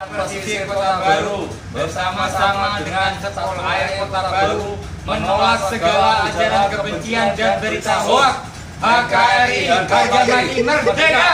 Pesisir Kota Baru bersama-sama dengan Sekolah Air Kota Baru menolak segala ajaran kebencian dan berita hoak. HKRI harga mati merdeka.